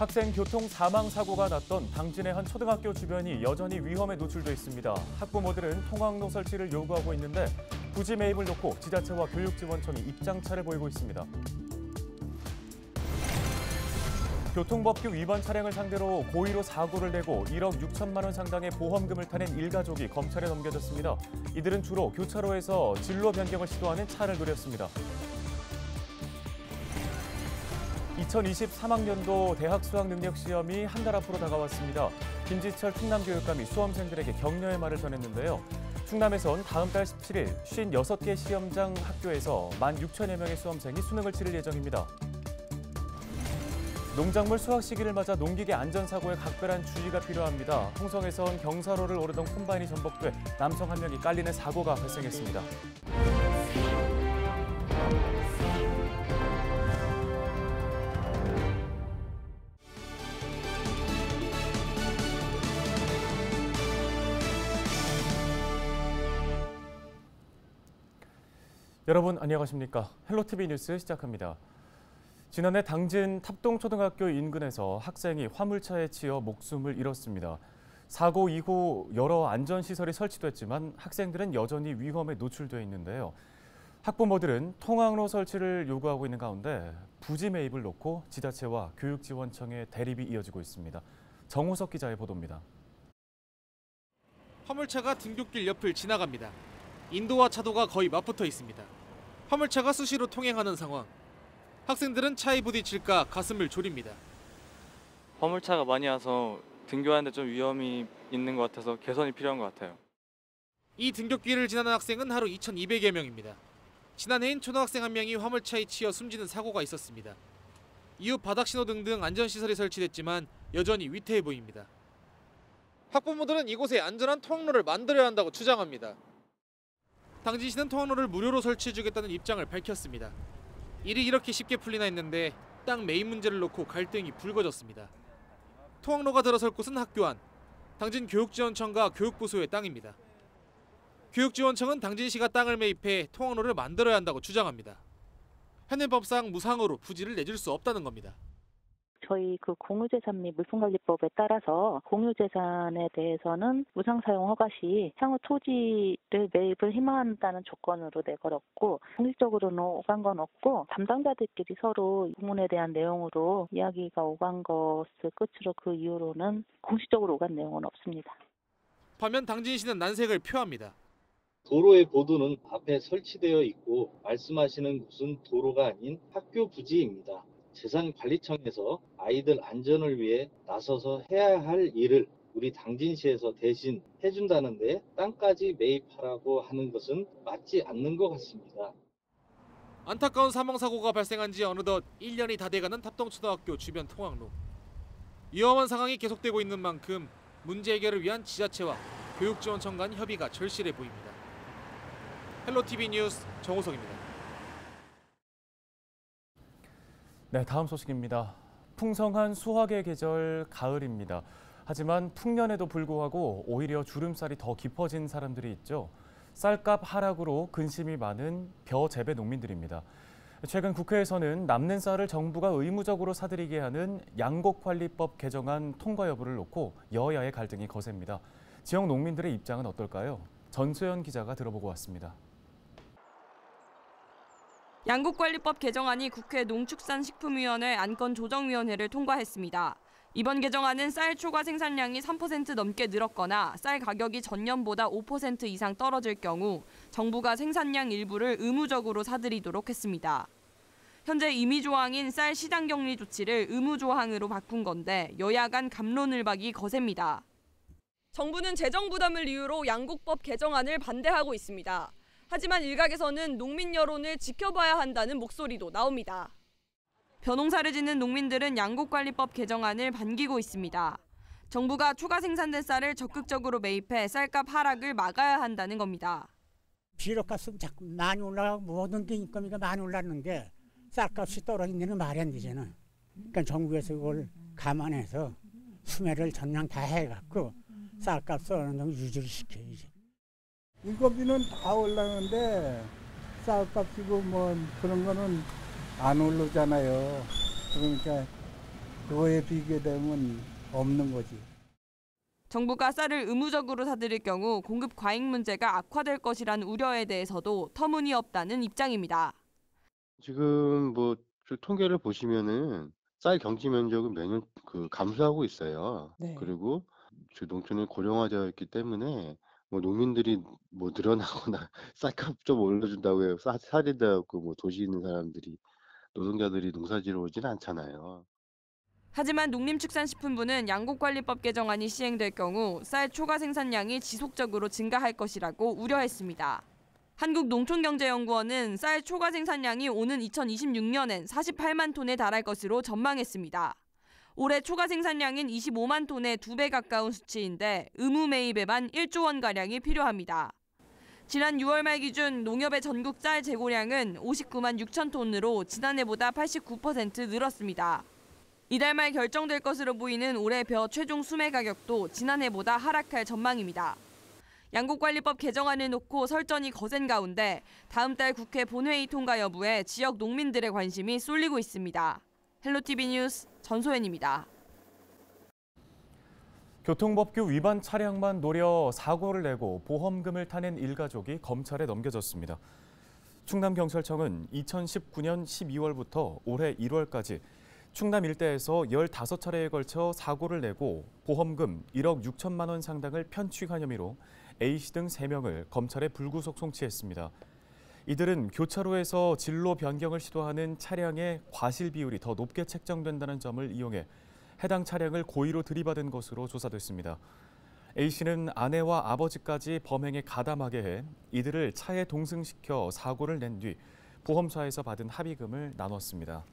학생 교통 사망 사고가 났던 당진의 한 초등학교 주변이 여전히 위험에 노출돼 있습니다. 학부모들은 통학로 설치를 요구하고 있는데 부지 매입을 놓고 지자체와 교육지원청이 입장차를 보이고 있습니다. 교통법규 위반 차량을 상대로 고의로 사고를 내고 1억 6천만 원 상당의 보험금을 타낸 일가족이 검찰에 넘겨졌습니다. 이들은 주로 교차로에서 진로 변경을 시도하는 차를 노렸습니다. 2023학년도 대학 수학 능력 시험이 한 달 앞으로 다가왔습니다. 김지철 충남 교육감이 수험생들에게 격려의 말을 전했는데요. 충남에선 다음 달 17일 56개 시험장 학교에서 1만 6천여 명의 수험생이 수능을 치를 예정입니다. 농작물 수확 시기를 맞아 농기계 안전사고에 각별한 주의가 필요합니다. 홍성에선 경사로를 오르던 콤바인이 전복돼 남성 한 명이 깔리는 사고가 발생했습니다. 여러분 안녕하십니까? 헬로티비 뉴스 시작합니다. 지난해 당진 탑동초등학교 인근에서 학생이 화물차에 치여 목숨을 잃었습니다. 사고 이후 여러 안전시설이 설치됐지만 학생들은 여전히 위험에 노출돼 있는데요. 학부모들은 통학로 설치를 요구하고 있는 가운데 부지 매입을 놓고 지자체와 교육지원청의 대립이 이어지고 있습니다. 정호석 기자의 보도입니다. 화물차가 등굣길 옆을 지나갑니다. 인도와 차도가 거의 맞붙어 있습니다. 화물차가 수시로 통행하는 상황. 학생들은 차에 부딪힐까 가슴을 졸입니다. 화물차가 많이 와서 등교하는데 좀 위험이 있는 것 같아서 개선이 필요한 것 같아요. 이 등굣길을 지나는 학생은 하루 2,200여 명입니다. 지난해인 초등학생 한 명이 화물차에 치여 숨지는 사고가 있었습니다. 이후 바닥 신호등 등 안전시설이 설치됐지만 여전히 위태해 보입니다. 학부모들은 이곳에 안전한 통로를 만들어야 한다고 주장합니다. 당진시는 통로를 무료로 설치해주겠다는 입장을 밝혔습니다. 일이 이렇게 쉽게 풀리나 했는데 땅 매입 문제를 놓고 갈등이 불거졌습니다. 통학로가 들어설 곳은 학교 안, 당진 교육지원청과 교육부소의 땅입니다. 교육지원청은 당진시가 땅을 매입해 통학로를 만들어야 한다고 주장합니다. 현행 법상 무상으로 부지를 내줄 수 없다는 겁니다. 저희 그 공유재산 및 물품관리법에 따라서 공유재산에 대해서는 무상 사용 허가 시 향후 토지를 매입을 희망한다는 조건으로 내걸었고 공식적으로는 오간 건 없고 담당자들끼리 서로 공문에 대한 내용으로 이야기가 오간 것을 끝으로 그 이후로는 공식적으로 오간 내용은 없습니다. 반면 당진시는 난색을 표합니다. 도로의 보도는 앞에 설치되어 있고 말씀하시는 곳은 도로가 아닌 학교 부지입니다. 재산관리청에서 아이들 안전을 위해 나서서 해야 할 일을 우리 당진시에서 대신 해준다는데 땅까지 매입하라고 하는 것은 맞지 않는 것 같습니다. 안타까운 사망사고가 발생한 지 어느덧 1년이 다 돼가는 탑동초등학교 주변 통학로. 위험한 상황이 계속되고 있는 만큼 문제 해결을 위한 지자체와 교육지원청 간 협의가 절실해 보입니다. 헬로티비 뉴스 정호석입니다. 네, 다음 소식입니다. 풍성한 수확의 계절 가을입니다. 하지만 풍년에도 불구하고 오히려 주름살이 더 깊어진 사람들이 있죠. 쌀값 하락으로 근심이 많은 벼 재배 농민들입니다. 최근 국회에서는 남는 쌀을 정부가 의무적으로 사들이게 하는 양곡관리법 개정안 통과 여부를 놓고 여야의 갈등이 거셉니다. 지역 농민들의 입장은 어떨까요? 전소연 기자가 들어보고 왔습니다. 양국관리법 개정안이 국회 농축산식품위원회 안건조정위원회를 통과했습니다. 이번 개정안은 쌀 초과 생산량이 3% 넘게 늘었거나 쌀 가격이 전년보다 5% 이상 떨어질 경우 정부가 생산량 일부를 의무적으로 사들이도록 했습니다. 현재 임의 조항인 쌀 시장 격리 조치를 의무 조항으로 바꾼 건데 여야 간 감론을박이 거셉니다. 정부는 재정 부담을 이유로 양국법 개정안을 반대하고 있습니다. 하지만 일각에서는 농민 여론을 지켜봐야 한다는 목소리도 나옵니다. 벼농사를 짓는 농민들은 양곡관리법 개정안을 반기고 있습니다. 정부가 추가 생산된 쌀을 적극적으로 매입해 쌀값 하락을 막아야 한다는 겁니다. 비료값은 자꾸 많이 올라가고 모든 게 인건비가 많이 올랐는데 쌀값이 떨어진 데는 말이 안 되잖아. 그러니까 정부에서 그걸 감안해서 수매를 전량 다 해갖고 쌀값을 어느 정도 유지를 시켜야지. 인건비는 다 올라가는데 쌀값이고 뭐 그런 거는 안 오르잖아요. 그러니까 그거에 비교되면 없는 거지. 정부가 쌀을 의무적으로 사들일 경우 공급 과잉 문제가 악화될 것이란 우려에 대해서도 터무니없다는 입장입니다. 지금 뭐그 통계를 보시면은 쌀 경지 면적은 매년 그 감소하고 있어요. 네. 그리고 저 농촌이 고령화되어 있기 때문에 뭐 농민들이 뭐 늘어나거나 쌀값 좀 올려준다고 해요. 쌀, 살이 돼갖고 뭐 도시에 있는 사람들이 노동자들이 농사지러 오진 않잖아요. 하지만 농림축산식품부는 양곡관리법 개정안이 시행될 경우 쌀 초과 생산량이 지속적으로 증가할 것이라고 우려했습니다. 한국농촌경제연구원은 쌀 초과 생산량이 오는 2026년엔 48만 톤에 달할 것으로 전망했습니다. 올해 초과 생산량인 25만 톤의 두배 가까운 수치인데 의무 매입에만 1조 원 가량이 필요합니다. 지난 6월 말 기준 농협의 전국 쌀 재고량은 59만 6천 톤으로 지난해보다 89% 늘었습니다. 이달 말 결정될 것으로 보이는 올해 벼 최종 수매 가격도 지난해보다 하락할 전망입니다. 양곡관리법 개정안을 놓고 설전이 거센 가운데 다음 달 국회 본회의 통과 여부에 지역 농민들의 관심이 쏠리고 있습니다. 헬로티비 뉴스 전소연입니다. 교통법규 위반 차량만 노려 사고를 내고 보험금을 타낸 일가족이 검찰에 넘겨졌습니다. 충남경찰청은 2019년 12월부터 올해 1월까지 충남 일대에서 15차례에 걸쳐 사고를 내고 보험금 1억 6천만 원 상당을 편취한 혐의로 A씨 등 3명을 검찰에 불구속 송치했습니다. 이들은 교차로에서 진로 변경을 시도하는 차량의 과실 비율이 더 높게 책정된다는 점을 이용해 해당 차량을 고의로 들이받은 것으로 조사됐습니다. A씨는 아내와 아버지까지 범행에 가담하게 해 이들을 차에 동승시켜 사고를 낸 뒤 보험사에서 받은 합의금을 나눴습니다.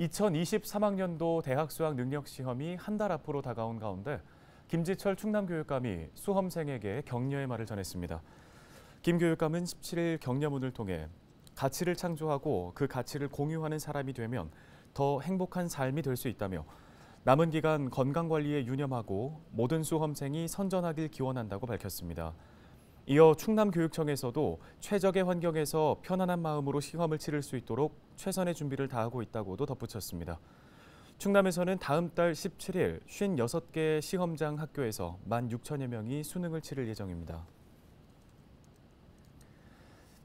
2023학년도 대학 수학 능력 시험이 한 달 앞으로 다가온 가운데 김지철 충남교육감이 수험생에게 격려의 말을 전했습니다. 김 교육감은 17일 격려문을 통해 가치를 창조하고 그 가치를 공유하는 사람이 되면 더 행복한 삶이 될 수 있다며 남은 기간 건강 관리에 유념하고 모든 수험생이 선전하길 기원한다고 밝혔습니다. 이어 충남교육청에서도 최적의 환경에서 편안한 마음으로 시험을 치를 수 있도록 최선의 준비를 다하고 있다고도 덧붙였습니다. 충남에서는 다음 달 17일 56개 시험장 학교에서 1만 6천여 명이 수능을 치를 예정입니다.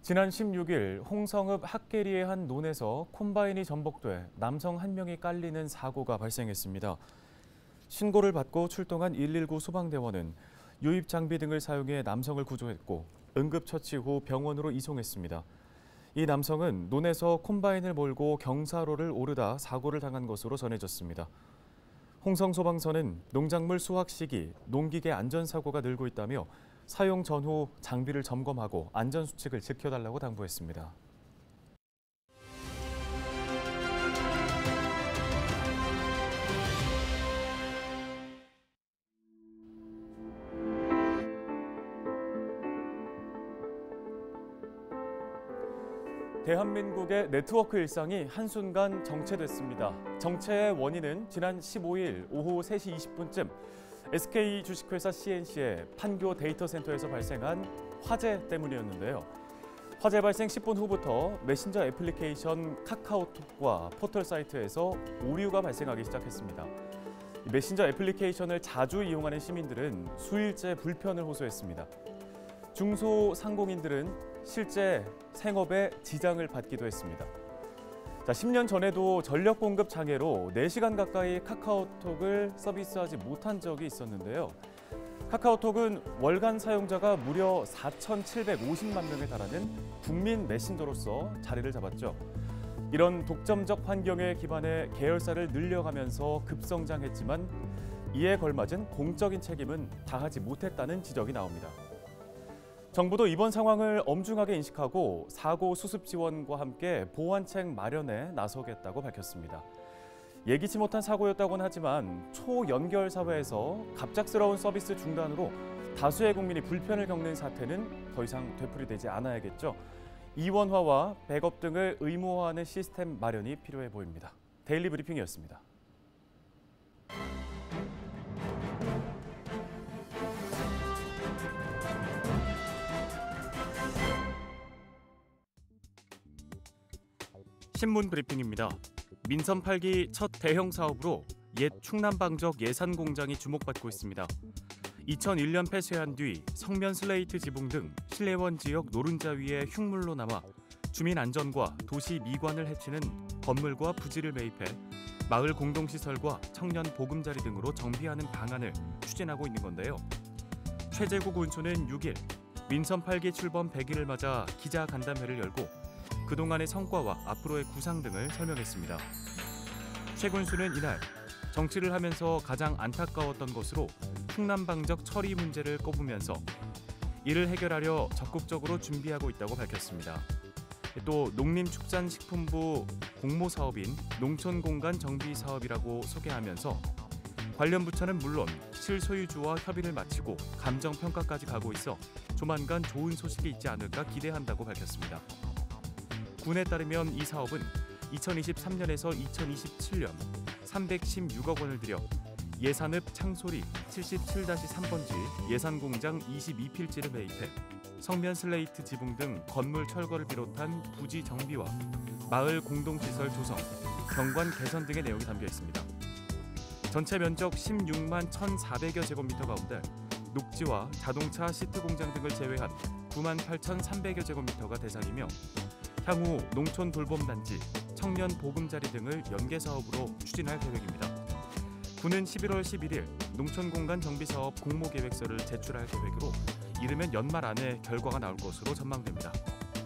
지난 16일 홍성읍 학계리의 한 논에서 콤바인이 전복돼 남성 한 명이 깔리는 사고가 발생했습니다. 신고를 받고 출동한 119 소방대원은 유입 장비 등을 사용해 남성을 구조했고 응급처치 후 병원으로 이송했습니다. 이 남성은 논에서 콤바인을 몰고 경사로를 오르다 사고를 당한 것으로 전해졌습니다. 홍성소방서는 농작물 수확 시기 농기계 안전사고가 늘고 있다며 사용 전후 장비를 점검하고 안전수칙을 지켜달라고 당부했습니다. 대한민국의 네트워크 일상이 한순간 정체됐습니다. 정체의 원인은 지난 15일 오후 3시 20분쯤 SK 주식회사 C&C의 판교 데이터 센터에서 발생한 화재 때문이었는데요. 화재 발생 10분 후부터 메신저 애플리케이션 카카오톡과 포털 사이트에서 오류가 발생하기 시작했습니다. 메신저 애플리케이션을 자주 이용하는 시민들은 수일째 불편을 호소했습니다. 중소상공인들은 실제 생업에 지장을 받기도 했습니다. 자, 10년 전에도 전력 공급 장애로 4시간 가까이 카카오톡을 서비스하지 못한 적이 있었는데요. 카카오톡은 월간 사용자가 무려 4,750만 명에 달하는 국민 메신저로서 자리를 잡았죠. 이런 독점적 환경에 기반해 계열사를 늘려가면서 급성장했지만 이에 걸맞은 공적인 책임은 다하지 못했다는 지적이 나옵니다. 정부도 이번 상황을 엄중하게 인식하고 사고 수습 지원과 함께 보완책 마련에 나서겠다고 밝혔습니다. 예기치 못한 사고였다고는 하지만 초연결 사회에서 갑작스러운 서비스 중단으로 다수의 국민이 불편을 겪는 사태는 더 이상 되풀이되지 않아야겠죠. 이원화와 백업 등을 의무화하는 시스템 마련이 필요해 보입니다. Daily 브리핑이었습니다. 신문 브리핑입니다. 민선 8기 첫 대형 사업으로 옛 충남방적 예산 공장이 주목받고 있습니다. 2001년 폐쇄한 뒤 석면 슬레이트 지붕 등 신례원 지역 노른자 위에 흉물로 남아 주민 안전과 도시 미관을 해치는 건물과 부지를 매입해 마을 공동시설과 청년 보금자리 등으로 정비하는 방안을 추진하고 있는 건데요. 최재구 군수는 6일 민선 8기 출범 100일을 맞아 기자 간담회를 열고 그동안의 성과와 앞으로의 구상 등을 설명했습니다. 최 군수는 이날 정치를 하면서 가장 안타까웠던 것으로 충남방적 처리 문제를 꼽으면서 이를 해결하려 적극적으로 준비하고 있다고 밝혔습니다. 또 농림축산식품부 공모 사업인 농촌공간 정비 사업이라고 소개하면서 관련 부처는 물론 실소유주와 협의를 마치고 감정 평가까지 가고 있어 조만간 좋은 소식이 있지 않을까 기대한다고 밝혔습니다. 군에 따르면 이 사업은 2023년에서 2027년 316억 원을 들여 예산읍 창소리 77-3번지 예산공장 22필지를 매입해 성면 슬레이트 지붕 등 건물 철거를 비롯한 부지 정비와 마을 공동시설 조성, 경관 개선 등의 내용이 담겨 있습니다. 전체 면적 16만 1,400여 제곱미터 가운데 녹지와 자동차 시트 공장 등을 제외한 9만 8,300여 제곱미터가 대상이며 향후 농촌 돌봄 단지, 청년 보금자리 등을 연계 사업으로 추진할 계획입니다. 군은 11월 11일 농촌공간 정비 사업 공모 계획서를 제출할 계획으로 이르면 연말 안에 결과가 나올 것으로 전망됩니다.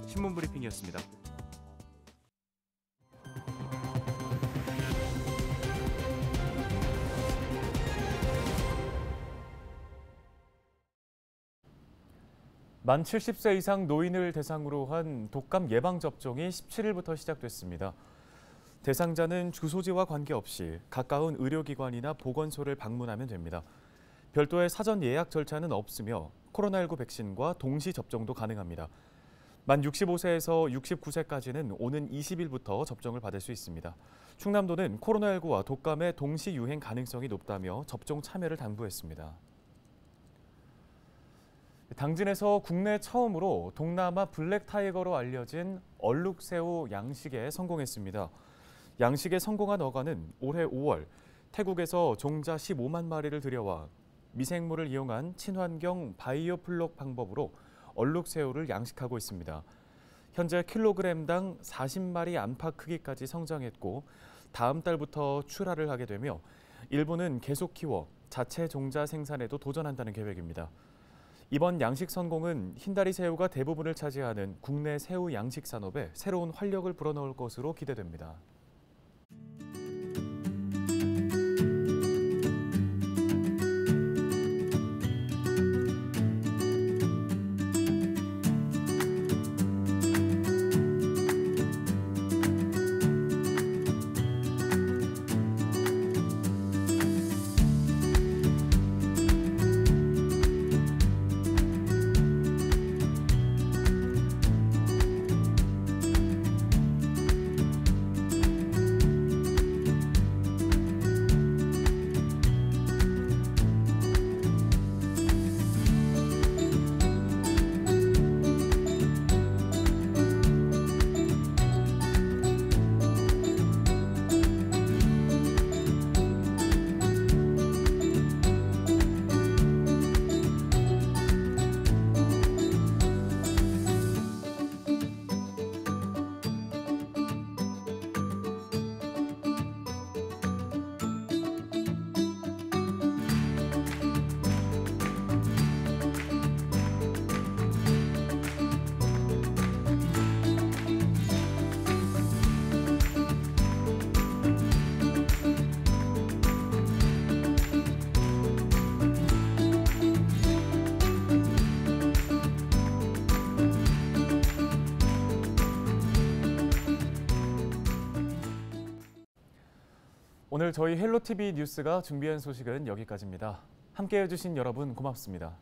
신문 브리핑이었습니다. 만 70세 이상 노인을 대상으로 한 독감 예방 접종이 17일부터 시작됐습니다. 대상자는 주소지와 관계없이 가까운 의료기관이나 보건소를 방문하면 됩니다. 별도의 사전 예약 절차는 없으며 코로나19 백신과 동시 접종도 가능합니다. 만 65세에서 69세까지는 오는 20일부터 접종을 받을 수 있습니다. 충남도는 코로나19와 독감의 동시 유행 가능성이 높다며 접종 참여를 당부했습니다. 당진에서 국내 처음으로 동남아 블랙 타이거로 알려진 얼룩새우 양식에 성공했습니다. 양식에 성공한 어간은 올해 5월 태국에서 종자 15만 마리를 들여와 미생물을 이용한 친환경 바이오 플록 방법으로 얼룩새우를 양식하고 있습니다. 현재 킬로그램당 40마리 안팎 크기까지 성장했고 다음 달부터 출하를 하게 되며 일부는 계속 키워 자체 종자 생산에도 도전한다는 계획입니다. 이번 양식 성공은 흰다리 새우가 대부분을 차지하는 국내 새우 양식 산업에 새로운 활력을 불어넣을 것으로 기대됩니다. 오늘 저희 헬로티비 뉴스가 준비한 소식은 여기까지입니다. 함께해 주신 여러분 고맙습니다.